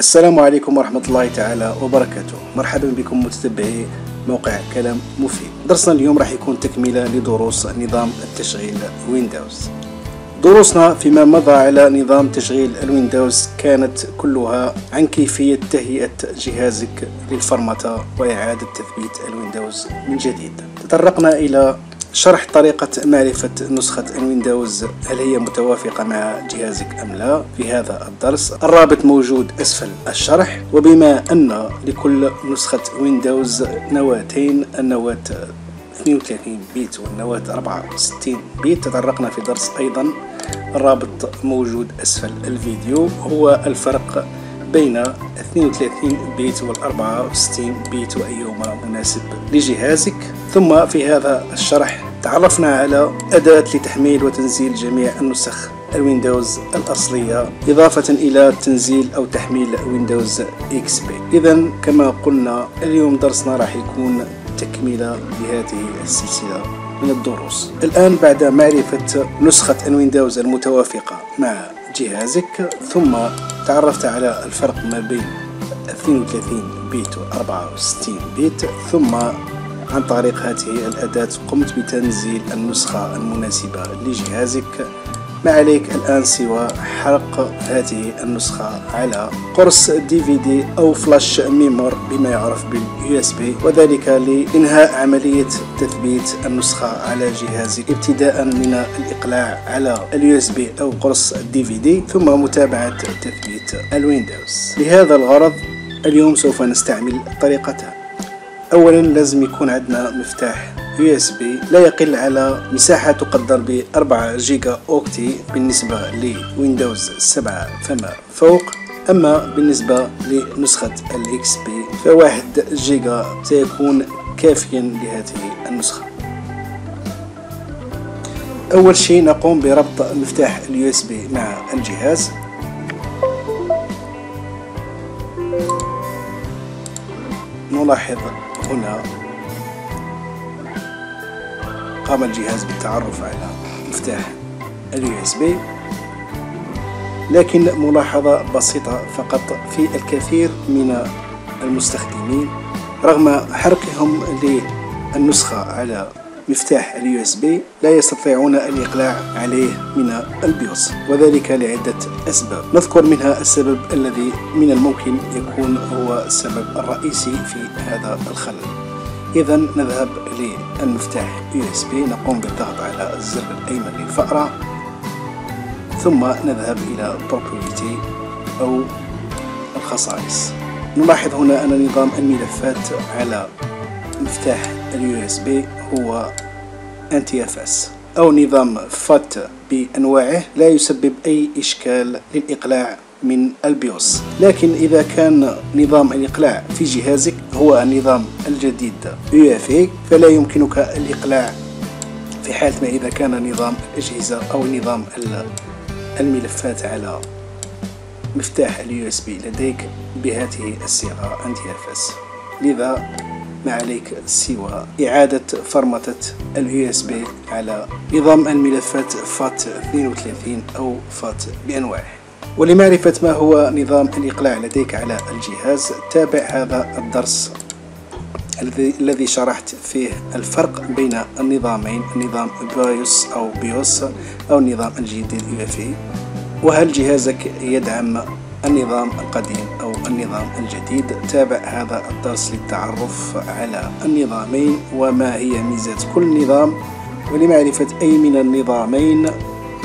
السلام عليكم ورحمة الله تعالى وبركاته. مرحبا بكم متتبعي موقع كلام مفيد. درسنا اليوم راح يكون تكملة لدروس نظام التشغيل ويندوز دروسنا فيما مضى على نظام تشغيل الويندوز كانت كلها عن كيفية تهيئة جهازك للفرمطة وإعادة تثبيت الويندوز من جديد. تطرقنا إلى شرح طريقة معرفة نسخة الويندوز هل هي متوافقة مع جهازك أم لا؟ في هذا الدرس الرابط موجود أسفل الشرح وبما أن لكل نسخة ويندوز نواتين النواة 32 bit والنواة 64 bit تطرقنا في درس أيضا. الرابط موجود أسفل الفيديو هو الفرق بين 32 bit وال 64 bit وأيهما مناسب لجهازك. ثم في هذا الشرح تعرفنا على أداة لتحميل وتنزيل جميع النسخ الويندوز الأصلية إضافة إلى تنزيل أو تحميل ويندوز XP. إذا كما قلنا اليوم درسنا راح يكون تكملة لهذه السلسلة من الدروس. الآن بعد معرفة نسخة الويندوز المتوافقة مع جهازك ثم تعرفت على الفرق ما بين 32 bit و 64 bit ثم عن طريق هذه الأداة قمت بتنزيل النسخة المناسبة لجهازك. ما عليك الآن سوى حرق هذه النسخة على قرص DVD أو flash memory بما يعرف بال USB وذلك لإنهاء عملية تثبيت النسخة على جهازك ابتداء من الإقلاع على ال USB أو قرص DVD ثم متابعة تثبيت الويندوز. لهذا الغرض اليوم سوف نستعمل طريقتان. اولا لازم يكون عندنا مفتاح USB لا يقل على مساحة تقدر ب 4 giga octet بالنسبة لويندوز 7 فما فوق أما بالنسبة لنسخة ال XP فواحد جيجا سيكون كافيا لهذه النسخة. أول شيء نقوم بربط مفتاح ال USB مع الجهاز. نلاحظ هنا قام الجهاز بالتعرف على مفتاح ال USB لكن ملاحظة بسيطة فقط في الكثير من المستخدمين رغم حرقهم للنسخة على مفتاح ال USB لا يستطيعون الإقلاع عليه من ال BIOS وذلك لعدة أسباب. نذكر منها السبب الذي من الممكن يكون هو السبب الرئيسي في هذا الخلل. إذا نذهب للمفتاح نقوم بالضغط على الزر الأيمن للفأرة ثم نذهب إلى Property أو الخصائص. نلاحظ هنا أن نظام الملفات على مفتاح ال USB هو NTFS أو نظام FAT بأنواعه لا يسبب أي إشكال للإقلاع من ال BIOS. لكن إذا كان نظام الإقلاع في جهازك هو النظام الجديد UEFI فلا يمكنك الإقلاع في حالة ما إذا كان نظام الأجهزة أو نظام الملفات على مفتاح ال USB لديك بهذه الصيغة NTFS لذا ما عليك سوى إعادة فرمتة ال USB على نظام الملفات FAT 32 أو FAT بأنواعه. ولمعرفة ما هو نظام الإقلاع لديك على الجهاز تابع هذا الدرس الذي شرحت فيه الفرق بين النظامين نظام بايوس أو بيوس أو النظام الجديد UEFI وهل جهازك يدعم النظام القديم؟ النظام الجديد. تابع هذا الدرس للتعرف على النظامين وما هي ميزات كل نظام ولمعرفة أي من النظامين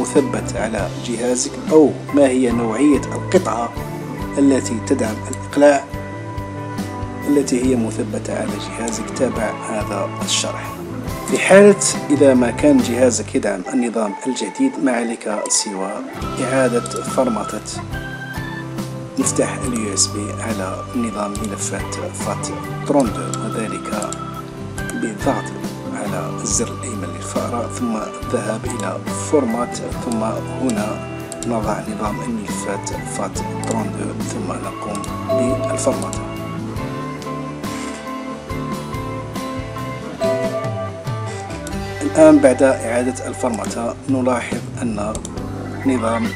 مثبت على جهازك أو ما هي نوعية القطعة التي تدعم الإقلاع التي هي مثبتة على جهازك. تابع هذا الشرح. في حالة إذا ما كان جهازك يدعم النظام الجديد ما عليك سوى إعادة فرمطة مفتاح ال USB على نظام ملفات FAT 32 وذلك بالضغط على الزر الأيمن للفأرة ثم الذهاب إلى format ثم هنا نضع نظام الملفات فات 32 ثم نقوم بالفورمات. الآن بعد إعادة الفرمتة نلاحظ أن نظام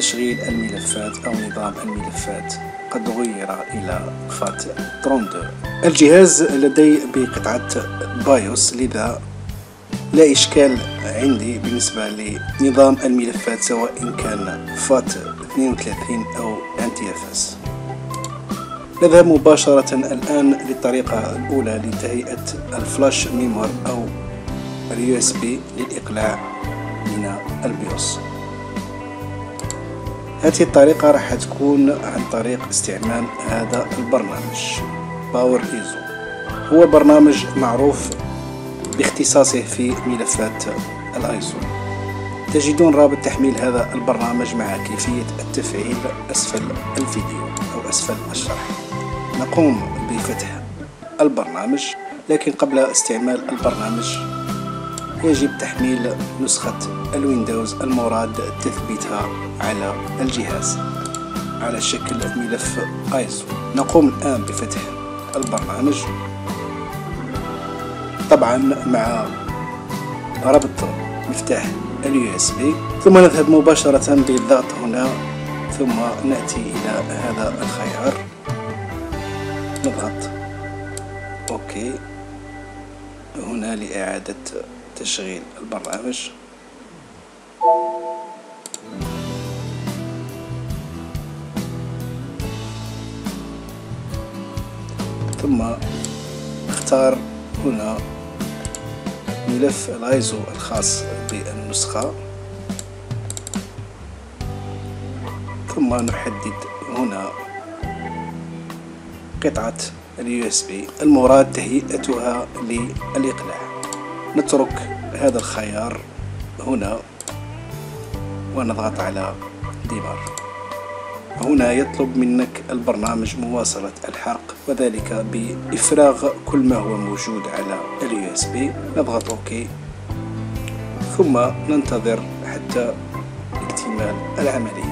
تشغيل الملفات أو نظام الملفات. قد غير إلى فات 32 الجهاز لدي بقطعة BIOS لذا لا إشكال عندي بالنسبة لنظام الملفات سواء كان FAT 32 أو NTFS نذهب مباشرة الآن للطريقة الأولى لتهيئة ال flash memory أو ال USB للإقلاع من ال BIOS. هذه الطريقة راح تكون عن طريق استعمال هذا البرنامج Power ISO هو برنامج معروف باختصاصه في ملفات الايزو تجدون رابط تحميل هذا البرنامج مع كيفية التفعيل أسفل الفيديو أو أسفل الشرح. نقوم بفتح البرنامج لكن قبل استعمال البرنامج يجب تحميل نسخة الويندوز المراد تثبيتها على الجهاز على شكل ملف آيزو. نقوم الآن بفتح البرنامج. طبعا مع ربط مفتاح ال USB. ثم نذهب مباشرة بالضغط هنا. ثم نأتي إلى هذا الخيار. نضغط. OK. هنا لإعادة تشغيل البرنامج ثم اختار هنا ملف الآيزو الخاص بالنسخة. ثم نحدد هنا قطعة ال USB المراد تهيئتها للإقلاع. نترك هذا الخيار هنا ونضغط على démarrer هنا يطلب منك البرنامج مواصلة الحرق وذلك بإفراغ كل ما هو موجود على ال USB نضغط OK ثم ننتظر حتى اكتمال العملية.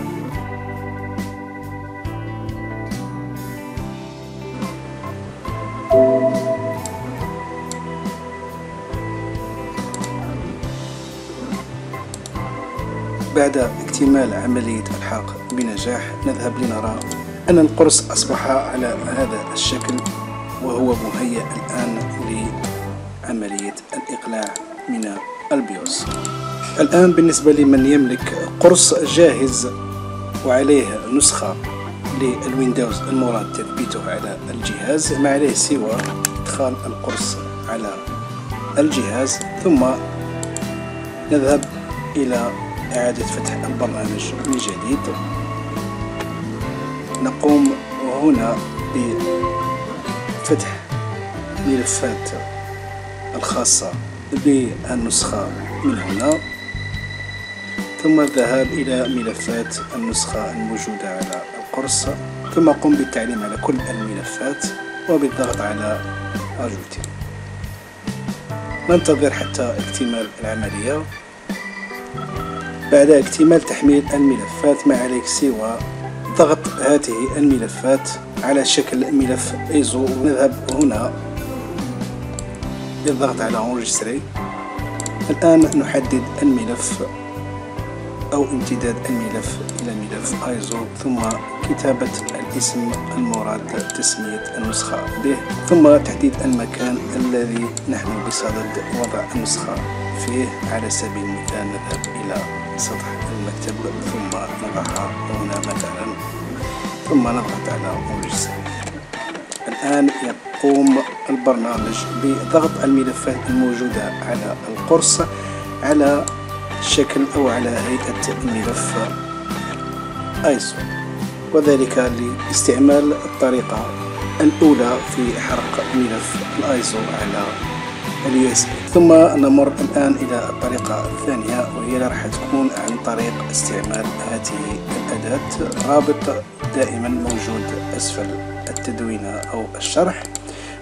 بعد اكتمال عملية الحرق بنجاح نذهب لنرى أن القرص أصبح على هذا الشكل وهو مهيأ الآن لعملية الإقلاع من البيوس الآن بالنسبة لمن يملك قرص جاهز وعليه نسخة للويندوز المراد تثبيته على الجهاز ما عليه سوى إدخال القرص على الجهاز. ثم نذهب إلى إعادة فتح البرنامج من جديد. نقوم هنا بفتح ملفات الخاصة بالنسخة من هنا. ثم الذهاب إلى ملفات النسخة الموجودة على القرص. ثم قم بالتعليم على كل الملفات وبالضغط على ajouter ننتظر حتى اكتمال العملية. بعد اكتمال تحميل الملفات ما عليك سوى ضغط هذه الملفات على شكل ملف إيزو. ونذهب هنا بالضغط على enregistrer الآن نحدد الملف أو امتداد الملف. إلى ملف ايزو ثم كتابة الاسم المراد تسمية النسخة به ثم تحديد المكان الذي نحن بصدد وضع النسخة فيه على سبيل المثال نذهب إلى سطح المكتب ثم نضعها هنا مثلا ثم نضغط على موجز. الآن يقوم البرنامج بضغط الملفات الموجودة على القرص على شكل أو على هيئة ملف أيسو. وذلك لاستعمال الطريقة الأولى في حرق ملف الأيسو على ال USB. ثم نمر الآن إلى الطريقة الثانية وهي راح تكون عن طريق استعمال هذه الأداة. رابط دائما موجود أسفل التدوينة أو الشرح.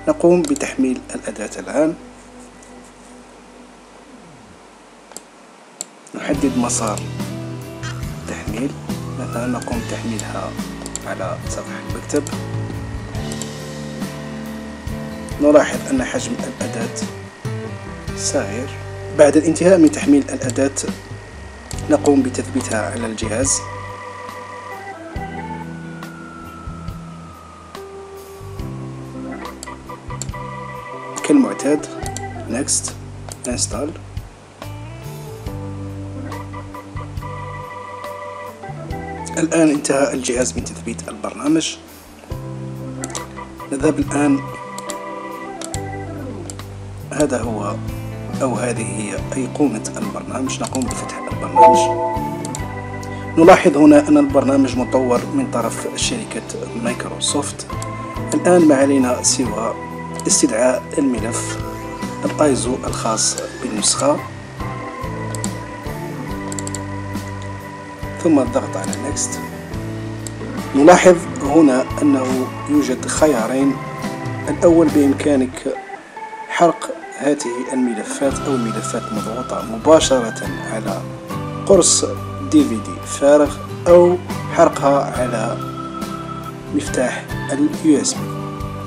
نقوم بتحميل الأداة الآن. نحدد مسار تحميل. مثلا نقوم بتحميلها على سطح المكتب. نلاحظ أن حجم الأداة صغير. بعد الانتهاء من تحميل الأداة نقوم بتثبيتها على الجهاز. كالمعتاد. Next. Install. الآن انتهى الجهاز من تثبيت البرنامج. نذهب الآن. هذا هو أو هذه هي أيقونة البرنامج. نقوم بفتح البرنامج. نلاحظ هنا أن البرنامج مطور من طرف شركة مايكروسوفت. الآن ما علينا سوى استدعاء الملف الآيزو الخاص بالنسخة. ثم الضغط على next. نلاحظ هنا أنه يوجد خيارين. الأول بإمكانك حرق هذه الملفات أو الملفات مضغوطة مباشرة على قرص DVD فارغ أو حرقها على مفتاح ال USB.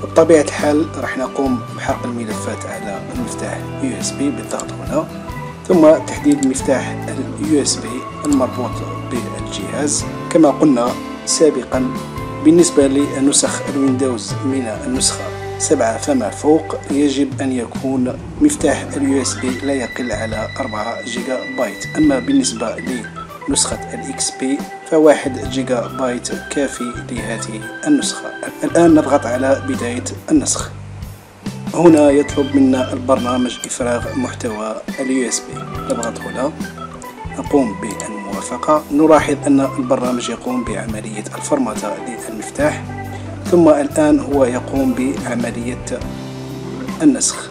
بطبيعة الحال راح نقوم بحرق الملفات على المفتاح USB بالضغط هنا. ثم تحديد مفتاح ال USB المربوط بالجهاز. كما قلنا سابقا بالنسبة لنسخ الويندوز من النسخة سبعة فما فوق يجب أن يكون مفتاح ال USB لا يقل على 4 جيجا بايت. أما بالنسبة لنسخة ال XP فواحد جيجا بايت كافي لهذه النسخة. الآن نضغط على بداية النسخ. هنا يطلب منا البرنامج إفراغ محتوى USB. نضغط هنا نقوم بالموافقة. نلاحظ أن البرنامج يقوم بعملية الفرمطة للمفتاح ثم الآن هو يقوم بعملية النسخ.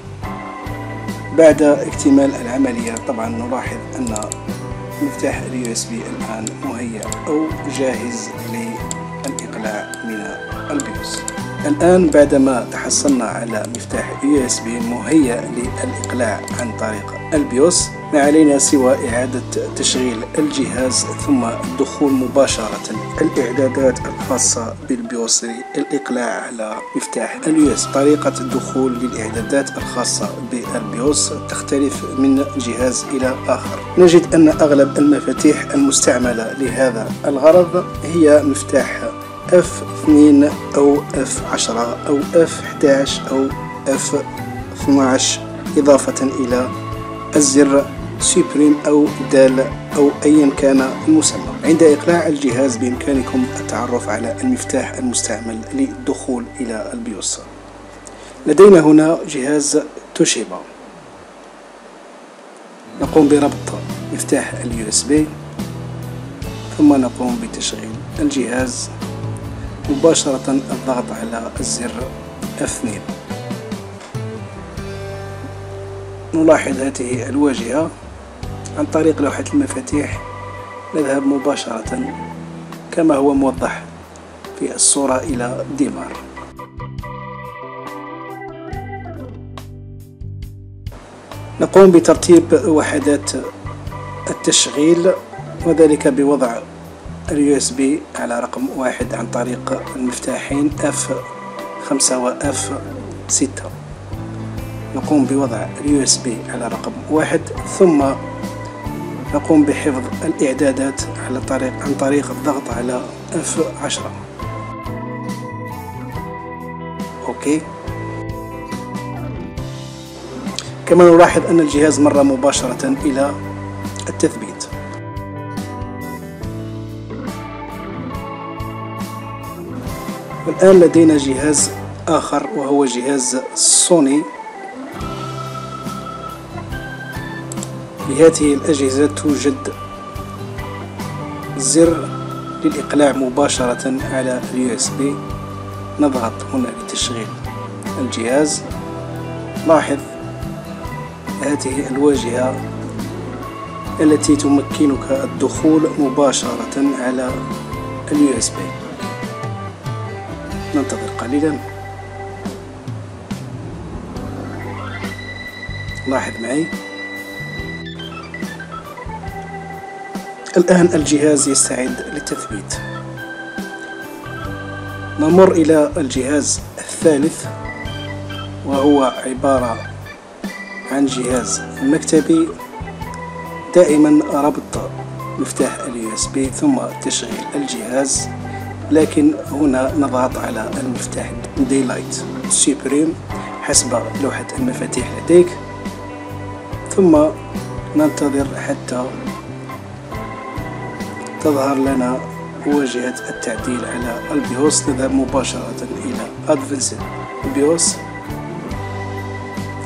بعد اكتمال العملية طبعا نلاحظ أن مفتاح USB الآن مهيأ أو جاهز للإقلاع من ال BIOS الآن بعدما تحصلنا على مفتاح USB مهيأ للإقلاع عن طريق ال BIOS ما علينا سوى إعادة تشغيل الجهاز ثم الدخول مباشرة الإعدادات الخاصة بال BIOS للإقلاع على مفتاح ال USB. طريقة الدخول للإعدادات الخاصة بال BIOS تختلف من جهاز إلى آخر. نجد أن أغلب المفاتيح المستعملة لهذا الغرض هي مفتاح F2 أو F10 أو F11 أو F12 إضافة إلى الزر supprime أو Del أو أيا كان المسمى عند إقلاع الجهاز بإمكانكم التعرف على المفتاح المستعمل للدخول إلى ال BIOS لدينا هنا جهاز توشيبا. نقوم بربط مفتاح ال USB ثم نقوم بتشغيل الجهاز. مباشرة الضغط على الزر F2 نلاحظ هذه الواجهة عن طريق لوحة المفاتيح. نذهب مباشرة كما هو موضح في الصورة إلى ديمار. نقوم بترتيب وحدات التشغيل وذلك بوضع ال USB على رقم واحد عن طريق المفتاحين F خمسة و F ستة. نقوم بوضع ال USB على رقم واحد ثم نقوم بحفظ الإعدادات على طريق عن طريق الضغط على F عشرة. OK. كما نلاحظ أن الجهاز مر مباشرة إلى التثبيت. والآن لدينا جهاز آخر وهو جهاز سوني. بهذه الأجهزة توجد زر للإقلاع مباشرة على ال USB. نضغط هنا لتشغيل الجهاز. لاحظ هذه الواجهة التي تمكنك الدخول مباشرة على ال USB. ننتظر قليلا. لاحظ معي؟ الآن الجهاز يستعد للتثبيت. نمر إلى الجهاز الثالث وهو عبارة عن جهاز مكتبي دائما ربط مفتاح ال USB ثم تشغيل الجهاز. لكن هنا نضغط على المفتاح delete supprime حسب لوحة المفاتيح لديك. ثم ننتظر حتى تظهر لنا واجهة التعديل على البيوس نذهب مباشرة إلى Advanced BIOS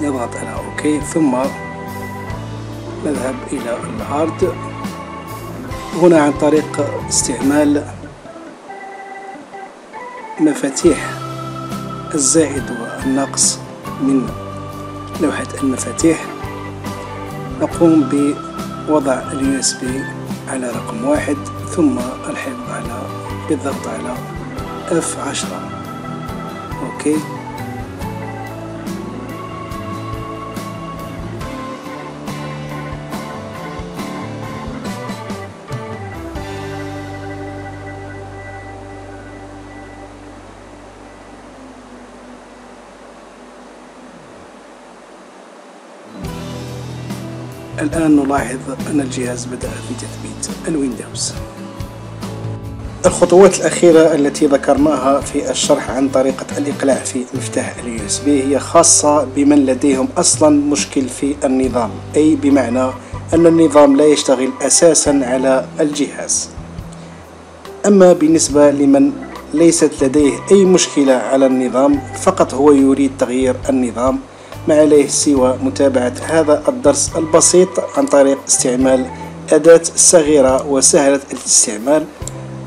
نضغط على OK ثم نذهب إلى الهارد هنا عن طريق استعمال مفاتيح الزائد والنقص من لوحة المفاتيح. نقوم بوضع ال USB على رقم واحد ثم الحفظ على بالضغط على F عشرة. okay؟ الآن نلاحظ أن الجهاز بدأ في تثبيت الويندوز. الخطوات الأخيرة التي ذكرناها في الشرح عن طريقة الإقلاع في مفتاح USB هي خاصة بمن لديهم أصلا مشكل في النظام أي بمعنى أن النظام لا يشتغل أساسا على الجهاز. أما بالنسبة لمن ليست لديه أي مشكلة على النظام فقط هو يريد تغيير النظام ما عليه سوى متابعة هذا الدرس البسيط عن طريق استعمال أداة صغيرة وسهلة الاستعمال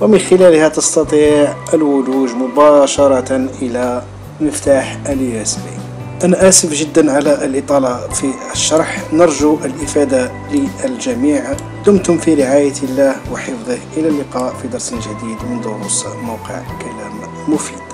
ومن خلالها تستطيع الولوج مباشرة إلى مفتاح اليو أنا آسف جدا على الإطالة في الشرح. نرجو الإفادة للجميع. دمتم في رعاية الله وحفظه. إلى اللقاء في درس جديد من دروس موقع كلام مفيد.